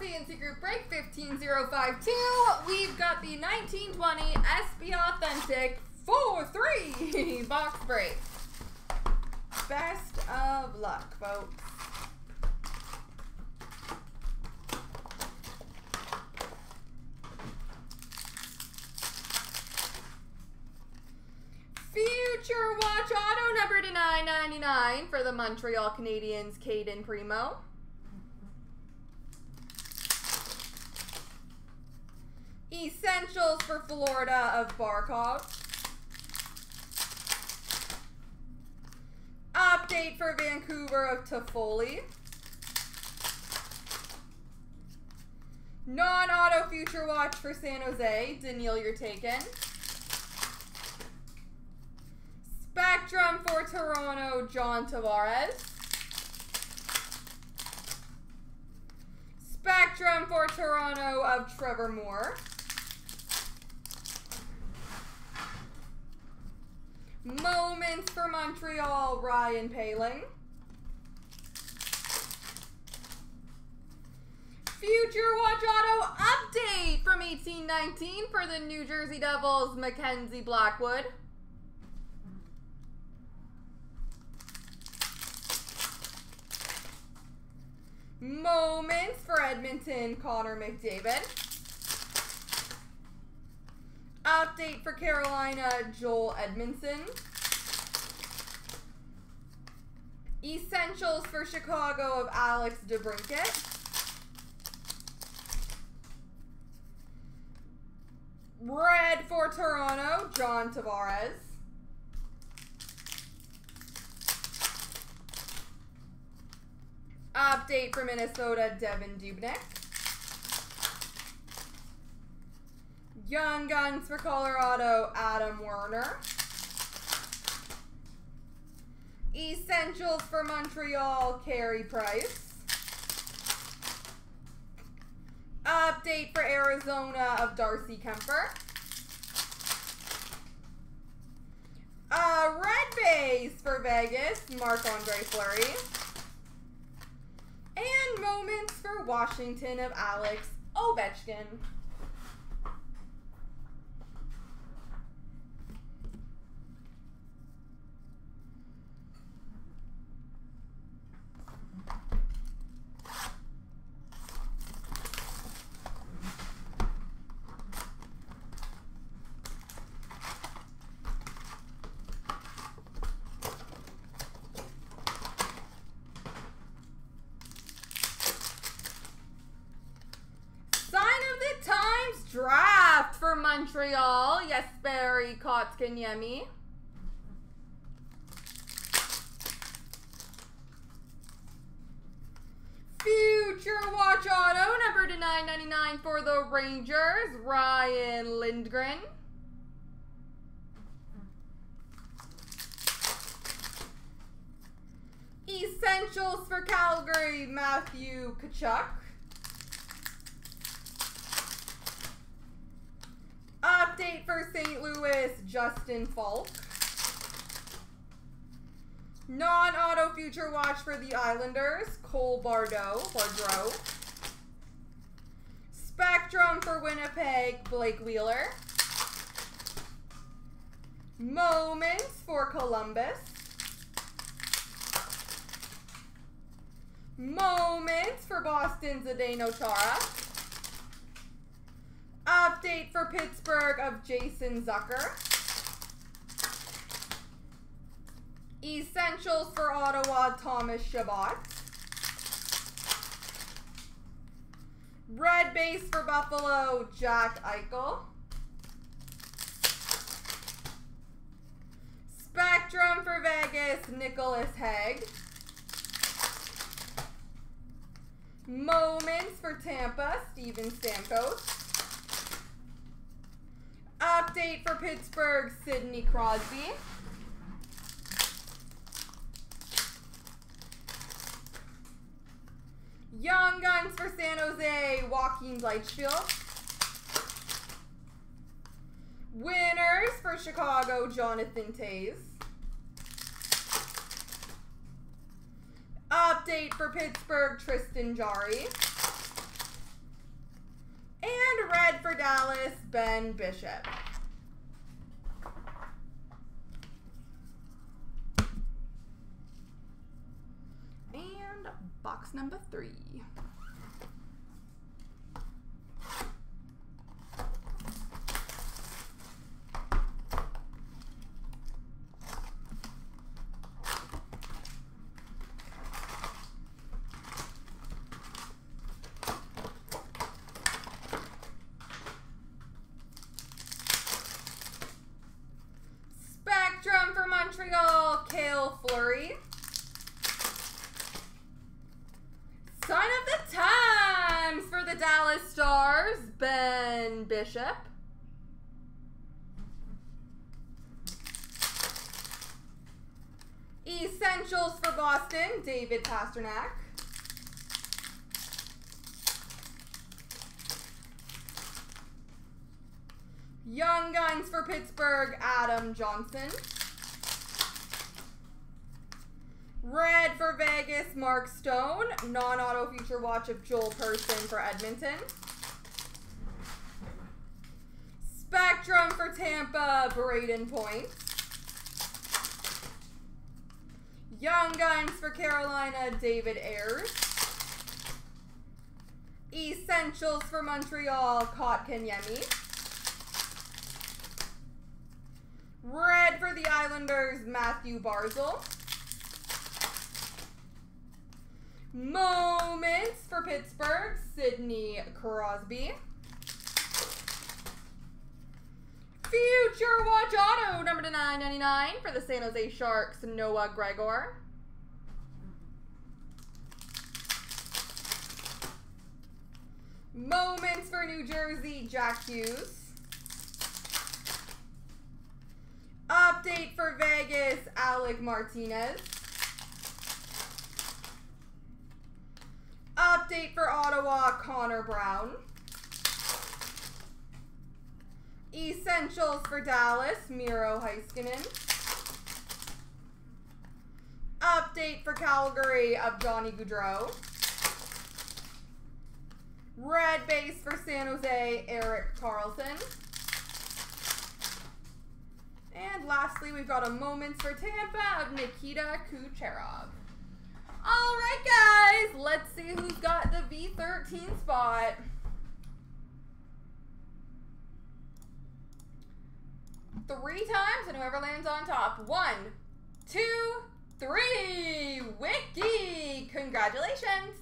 CNC Group Break 15052. We've got the 1920 SP Authentic 4-3 box break. Best of luck, folks. Future Watch Auto number to 999 for the Montreal Canadiens, Cayden Primeau. Essentials for Florida of Barkov. Update for Vancouver of Toffoli. Non-auto future watch for San Jose. Daniil, you're taken. Spectrum for Toronto, John Tavares. Spectrum for Toronto of Trevor Moore. Moments for Montreal, Ryan Poehling. Future Watch Auto update from 1819 for the New Jersey Devils, Mackenzie Blackwood. Moments for Edmonton, Connor McDavid. Update for Carolina, Joel Edmundson. Essentials for Chicago of Alex DeBrincat. Red for Toronto, John Tavares. Update for Minnesota, Devan Dubnyk. Young Guns for Colorado, Adam Werner. Essentials for Montreal, Carey Price. Update for Arizona of Darcy Kuemper. Uh, red base for Vegas, Marc-Andre Fleury. And moments for Washington of Alex Ovechkin. Draft for Montreal. Yes, Barry Kotkaniemi. Future Watch Auto, number to 999 for the Rangers, Ryan Lindgren. Essentials for Calgary, Matthew Tkachuk. Update for St. Louis, Justin Faulk. Non-auto future watch for the Islanders, Cole Bardo, Bardreau. Spectrum for Winnipeg, Blake Wheeler. Moments for Columbus. Moments for Boston, Zdeno Chara. Update for Pittsburgh of Jason Zucker. Essentials for Ottawa, Thomas Chabot. Red base for Buffalo, Jack Eichel. Spectrum for Vegas, Nicolas Hague. Moments for Tampa, Steven Stamkos. Update for Pittsburgh, Sidney Crosby. Young Guns for San Jose, Joaquin Blichfeld. Winners for Chicago, Jonathan Toews. Update for Pittsburgh, Tristan Jarry. And red for Dallas, Ben Bishop. Box number three. Spectrum for Montreal, Cale Fleury. Sign of the Times for the Dallas Stars, Ben Bishop. Essentials for Boston, David Pastrnak. Young Guns for Pittsburgh, Adam Johnson. Red for Vegas, Mark Stone. Non-auto future watch of Joel Persson for Edmonton. Spectrum for Tampa, Brayden Point. Young Guns for Carolina, David Ayres. Essentials for Montreal, Kotkaniemi. Red for the Islanders, Mathew Barzal. Moments for Pittsburgh, Sidney Crosby. Future Watch Auto, number to 999 for the San Jose Sharks, Noah Gregor. Moments for New Jersey, Jack Hughes. Update for Vegas, Alec Martinez. Update for Ottawa, Connor Brown. Essentials for Dallas, Miro Heiskanen. Update for Calgary of Johnny Gaudreau. Red base for San Jose, Erik Karlsson. And lastly, we've got a Moments for Tampa of Nikita Kucherov. All right, guys, let's see who's got the V13 spot. Three times, and whoever lands on top. One, two, three. Wiki, congratulations.